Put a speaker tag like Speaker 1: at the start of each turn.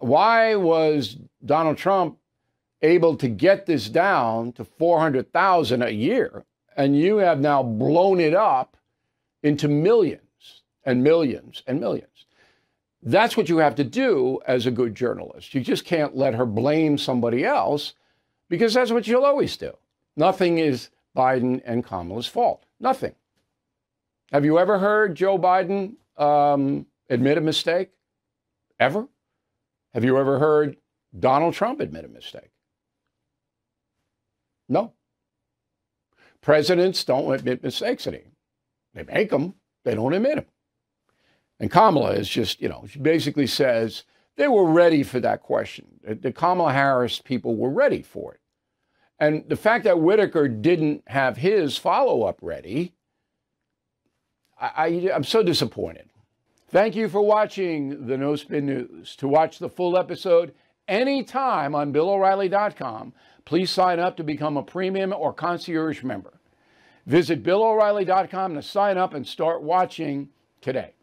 Speaker 1: why was Donald Trump able to get this down to 400,000 a year and you have now blown it up into millions and millions and millions. That's what you have to do as a good journalist. You just can't let her blame somebody else because that's what you'll always do. Nothing is Biden and Kamala's fault. Nothing. Have you ever heard Joe Biden um, admit a mistake? Ever? Have you ever heard Donald Trump admit a mistake? No. Presidents don't admit mistakes anymore. They make them, they don't admit them. And Kamala is just, you know, she basically says they were ready for that question. The Kamala Harris people were ready for it. And the fact that Whitaker didn't have his follow up ready, I, I, am so disappointed. Thank you for watching the No Spin News. To watch the full episode anytime on BillO'Reilly.com, please sign up to become a premium or concierge member. Visit BillO'Reilly.com to sign up and start watching today.